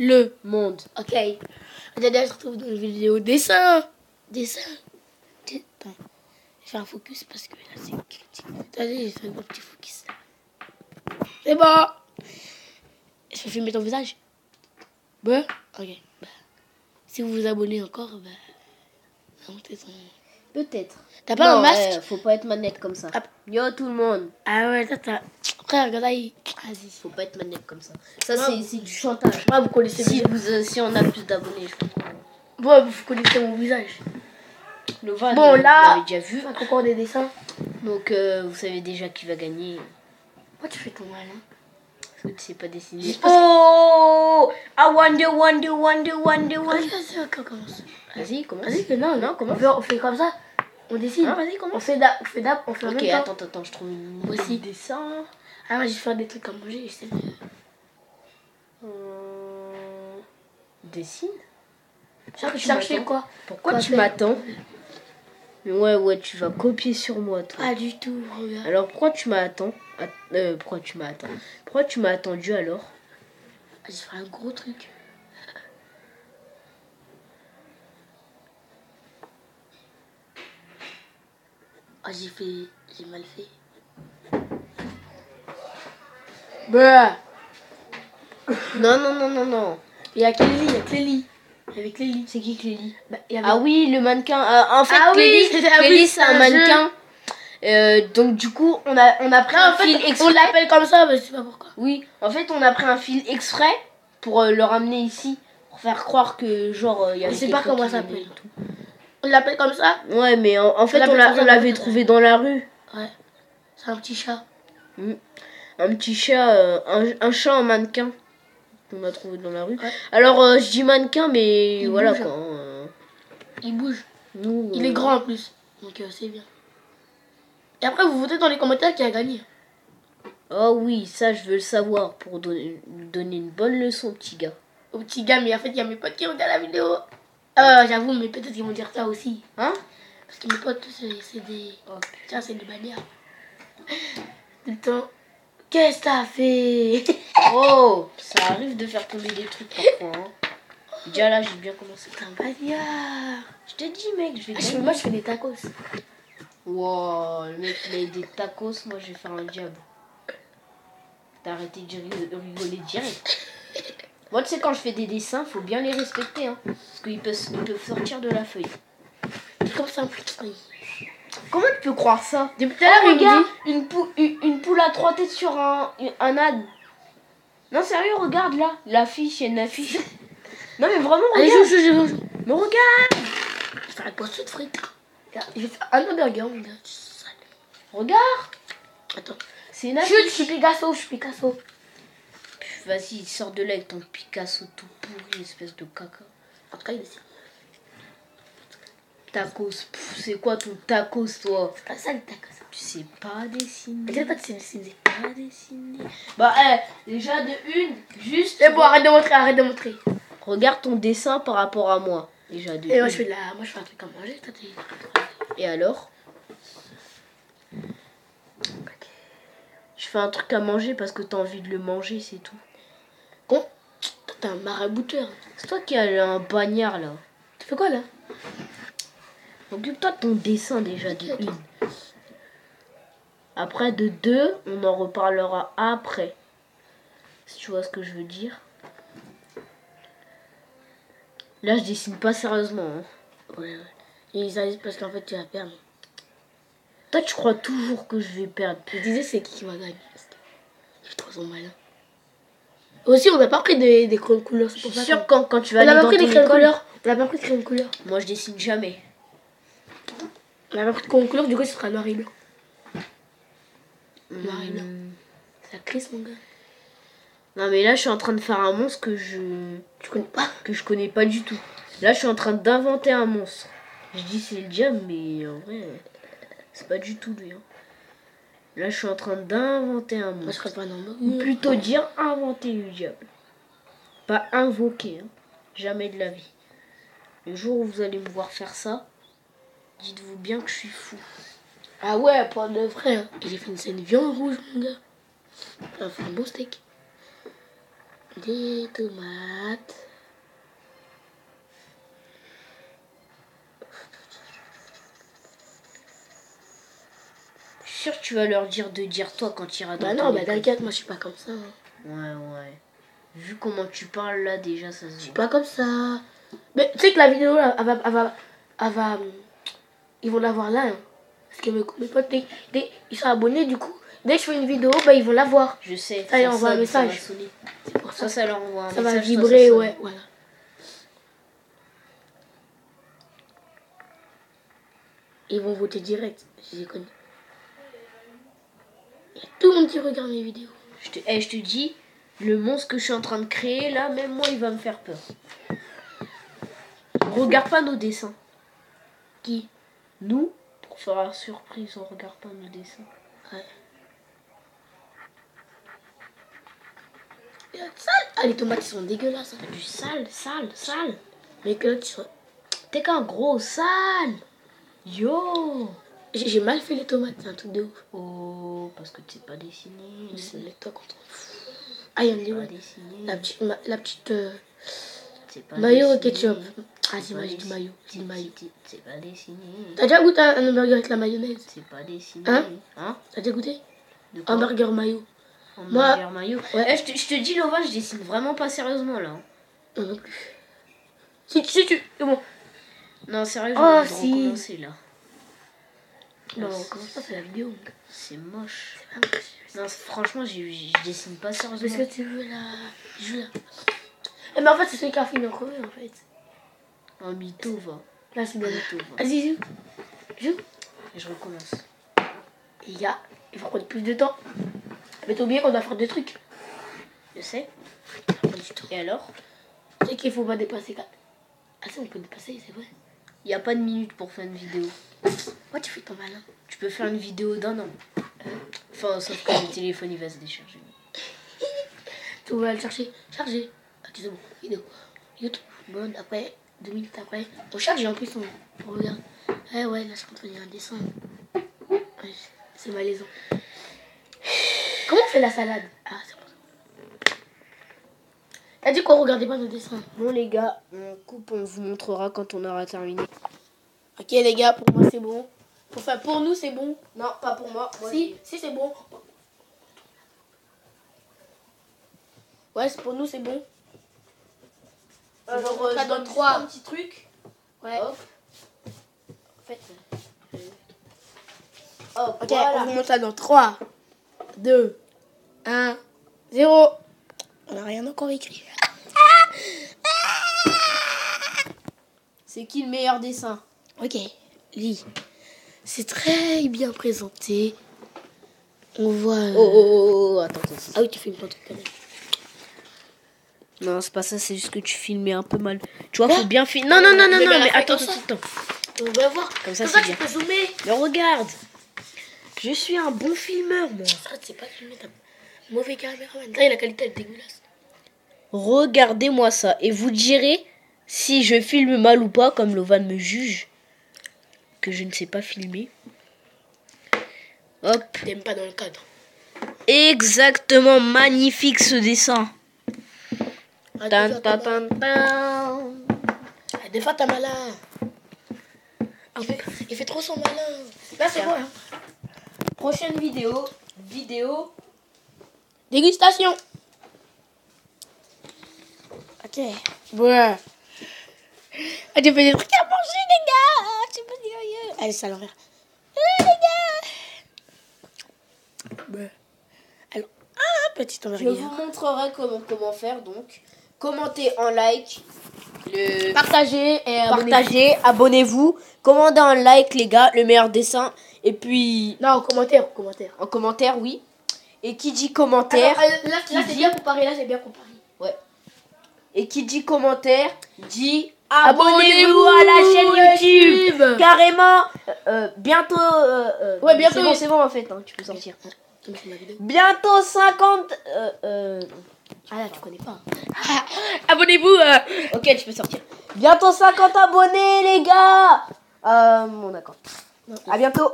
le monde. Ok. Déjà, je retrouve dans une vidéo dessin. Dessin. Attends. Je fais un focus parce que là, c'est critique. Vas-y, j'ai fait un petit focus. C'est bon. Je vais filmer ton visage. Bah, ok. Bah. Si vous vous abonnez encore, bah. montez ton- Peut-être. T'as pas un masque ouais, Faut pas être manette comme ça. Ah. Yo tout le monde. Ah ouais, t'as. Frère, regarde là, il- Vas-y. Faut pas être manette comme ça. Ça Ouais. c'est c'est du chantage. Moi, vous connaissez Si, vous, euh, si on a plus d'abonnés, je comprends. Moi, vous connaissez mon visage. Le van, Bon, euh, là- vous l'avez déjà vu. Un concours des dessins. Donc euh, vous savez déjà qui va gagner. Pourquoi tu fais ton malin? Parce que tu sais pas dessiner. Oh I wonder, wonder, wonder, wonder, Vas-y, wonder. vas-y, on commence. Vas-y, commence. Vas-y, non, Non, comment on fait, on comme ça. On décide. Non, vas-y, on commence. fait d'ab, on fait d'ab, on fait Ok, attends, attends, je trouve une Moi aussi. dessin. Ah, moi, je vais faire des trucs à manger, je sais. Euh, Dessine Cherche, tu chercher m'attends quoi Pourquoi Quoi tu m'attends Mais ouais, ouais, tu vas copier sur moi, toi. Pas du tout, regarde. Alors pourquoi tu m'as attendu euh, Pourquoi tu m'as attendu Pourquoi tu m'as attendu alors? Ah, J'ai fait un gros truc. Ah, j'ai fait. J'ai mal fait. Bah Non, non, non, non, non. Il y a Clélie, il y a Clélie. Avec Clélie. C'est qui Clélie? Bah, il y avait- Ah oui, le mannequin. Euh, en fait, Ah oui, Clélie, c'est- ah oui, Clélie, c'est c'est un mannequin. Euh, donc du coup, on a, on a pris Non, un en fait, fil on exprès. l'appelle comme ça, mais je sais pas pourquoi. Oui, en fait, on a pris un fil exprès pour euh, le ramener ici. Pour faire croire que genre, euh, il y Je sais pas comment ça s'appelle. On l'appelle comme ça Ouais, mais en, en fait, on on l'avait trouvé dans la rue. Ouais. C'est un petit chat. Un petit chat, euh, un, un chat en mannequin qu'on a trouvé dans la rue. Ouais. Alors, je dis mannequin, mais Il voilà bouge. quoi. euh, Il bouge. nous, Il est grand en plus. Donc c'est bien. Et après, vous votez dans les commentaires qui a gagné. Oh oui, ça, je veux le savoir pour donner, donner une bonne leçon au petit gars. Au petit gars, mais en fait, il y a mes potes qui regardent la vidéo. Euh, j'avoue, mais peut-être qu'ils vont dire ça aussi. Hein? Parce que mes potes, c'est des. Oh, Tiens, c'est des bannières. Tout le temps. Qu'est-ce que t'as fait? Oh, ça arrive de faire tomber des trucs parfois. Hein. Déjà là, j'ai bien commencé. C'est un bagnard. Je te dis, mec, je vais Ah, moi, je fais des tacos. Wow, le mec, il a des tacos, moi, je vais faire un diable. T'as arrêté de ri- rigoler direct. Moi, tu sais, quand je fais des dessins, faut bien les respecter. Hein, parce qu'ils peuvent, ils peuvent sortir de la feuille. Comme ça. Oui. Comment tu peux croire ça? Depuis tout à l'heure, me regarde, dit. une, pou- une, une poule à trois têtes sur un, un âne. Non, sérieux, regarde là. L'affiche, il y a une affiche. Non, mais vraiment, regarde. joue, joue, joue, joue. Mais regarde. Je faire un poisson de frites. Regarde, Je vais faire un hamburger, mon gars. Regarde. Attends. C'est une Chut, je suis Picasso, je suis Picasso. Vas-y, sors de là avec ton Picasso tout pourri, espèce de caca. En tout cas, il est Tacos, c'est quoi ton tacos, toi? C'est pas ça le tacos. Tu sais pas dessiner. Mais pas que c'est dessiné. pas dessiner. Bah, eh, déjà de une, juste. C'est bon, arrête de montrer, arrête de montrer. Regarde ton dessin par rapport à moi. Déjà Et moi, je fais, de la... moi, je fais un truc à manger. Toi, Et alors? Je fais un truc à manger parce que t'as envie de le manger, c'est tout. Con. T'es un marabouteur. C'est toi qui as un bagnard là. Tu fais quoi là? Occupe-toi de ton dessin déjà de une. Après de deux, on en reparlera après. Si tu vois ce que je veux dire. Là, je dessine pas sérieusement. hein. Ouais, ouais. Et ils arrivent parce qu'en fait, tu vas perdre. Toi, tu crois toujours que je vais perdre. Je disais, c'est qui qui va gagner? Je suis trop son malin. Aussi, on n'a pas pris des, des crayons de couleur. C'est pour ça qu'on- quand, quand tu vas On aller n'a pas pris des crayons de couleur. On n'a pas pris de crayons de couleur. moi je dessine jamais. On n'a pas pris de crayons de couleur, du coup, ce sera noir et blanc. Noir et blanc. Ça crisse, mon gars. Non mais là, je suis en train de faire un monstre que je Tu connais pas que je connais pas du tout. Là, je suis en train d'inventer un monstre. Je dis c'est le diable, mais en vrai, c'est pas du tout lui. hein. Là, je suis en train d'inventer un Moi, je monstre. pas. Ou plutôt dire inventer le diable. Pas invoquer. hein. Jamais de la vie. Le jour où vous allez me voir faire ça, dites-vous bien que je suis fou. Ah ouais, pour de vrai. hein. J'ai fait une scène viande rouge, mon gars. Un beau steak. Des tomates. Je suis sûr que tu vas leur dire de dire toi quand tu iras dans Bah non, bah t'inquiète, moi je suis pas comme ça. hein. Ouais, ouais. Vu comment tu parles là, déjà, ça Je se suis voit. pas comme ça. Mais tu sais que la vidéo, là, elle va, elle va, elle va, ils vont la voir là. hein. Parce que mes, mes potes, dès- dès- ils sont abonnés, du coup, dès que je fais une vidéo, bah ils vont la voir. Je sais. Ça on voit un ça message. va. C'est pour ça. Ça leur envoie un Ça message. va soit vibrer, ouais, voilà. Ils vont voter direct, je les connais. Il y a tout le monde qui regarde mes vidéos. Je te, eh, je te dis, le monstre que je suis en train de créer là, même moi, il va me faire peur. Regarde pas nos dessins. Qui? Nous, pour faire la surprise, on regarde pas nos dessins. Ouais. Il y a de sale. Ah, les tomates, ils sont dégueulasses. hein. Du sale, sale, sale. Mais que tu sois... T'es qu'un gros sale. Yo. J'ai mal fait les tomates, c'est un truc de ouf. Oh, parce que tu sais pas dessiner. Mais c'est le toi contre. Ah, il y a. La petite, ma- la petite euh, pas mayo ketchup. Ah, sais moi j'ai dessiner. mayo. J'ai mayo. Tu sais pas dessiner. T'as déjà goûté un un hamburger avec la mayonnaise? Sais pas dessiner. Hein? Hein? T'as déjà goûté? De quoi? Ouais. Eh, je, te, je te dis, Lova, je dessine vraiment pas sérieusement là. hein. Non, non plus. Si, si tu. C'est bon. Non, sérieux, je Oh, vais si. recommencer là. Non, Ah, on commence pas, c'est la vidéo. C'est moche. Non, c'est- franchement, j'ai- je dessine pas sérieusement. Parce que tu veux la. Je veux la. Eh, mais en fait, c'est celui qui a fini en en fait. Un mytho, va. Là, c'est bien. Mytho, va. Vas-y, joue. Joue. Et je recommence. Les gars, il faut prendre plus de temps. Mais t'as oublié qu'on doit faire des trucs. Je sais. Et alors Tu sais qu'il faut pas dépasser 4. Ah, ça, on peut dépasser, c'est vrai. Il y a pas de minute pour faire une vidéo. Moi, tu fais ton malin? Tu peux faire une vidéo d'un an. Enfin, sauf que le téléphone il va se décharger. Tu vas le chercher. Charger. Ok, c'est bon. Vidéo. YouTube. Bon, après, deux minutes après. On charge en plus, on, regarde. Eh ouais, là, je un dessin. Ouais, c'est malaisant. Comment on fait la salade Ah, c'est bon. T'as dit qu'on regardait pas nos dessins. Bon, les gars, on coupe, on vous montrera quand on aura terminé. Ok, les gars, pour moi, c'est bon. Enfin, pour nous, c'est bon. Non, pas pour moi. si, si, c'est bon. Ouais, c'est- pour nous, c'est bon. Alors, euh, je donne trois. trois petits trucs. Ouais. Hop. En fait, Hop, Ok, voilà. on vous montre ça dans 3, 2, 1, 0. On n'a rien encore écrit. C'est qui le meilleur dessin? Ok, lis. C'est très bien présenté. On voit. euh, Oh, oh, oh, oh, attends, attends. Ah oui, tu une photo quand même. Non, c'est pas ça, c'est juste que tu filmais un peu mal. Tu vois, faut bien filmer. Non, non, non, non, non, mais attends, attends, attends. On va voir. Comme ça, c'est ça, tu bien. peux zoomer. Mais regarde Je suis un bon filmeur, moi. Arrête, c'est pas filmé. T'as mauvais caméraman. Là, la qualité elle est dégueulasse. Regardez-moi ça et vous direz si je filme mal ou pas, comme Lovan me juge que je ne sais pas filmer. Hop, T'aimes pas dans le cadre. exactement magnifique ce dessin. Arrête Tan, tan, ta- tan, tan. Ah, Des fois, t'as malin. Il fait, il fait trop son malin. Là, c'est quoi hein Prochaine vidéo, vidéo. Dégustation. Ok. Ouais. Ah, tu fais des trucs à manger, les gars. Ah, C'est pas sérieux. Allez, l'envers. Eh, les gars. Ouais. Alors, ah, petit Je envergure. vous montrerai comment, comment faire donc. Commentez en like. Le... Partagez et abonnez-vous. Partagez, abonnez-vous, commandez en like les gars, le meilleur dessin. Et puis Non, en commentaire, en commentaire. en commentaire, oui. Et qui dit commentaire, Alors, euh, là, c'est dit- bien comparé. Là, c'est bien comparé. ouais. Et qui dit commentaire, dit Abonnez-vous abonnez-vous à la chaîne YouTube. Carrément, euh, bientôt. euh, euh, Ouais, bientôt, C'est bon, c'est bon en fait, hein, tu peux sortir. Bientôt 50. euh, euh, Ah là, tu connais pas. Abonnez-vous. euh. ok, tu peux sortir. Bientôt 50 abonnés, les gars. Euh, bon, d'accord. À bientôt.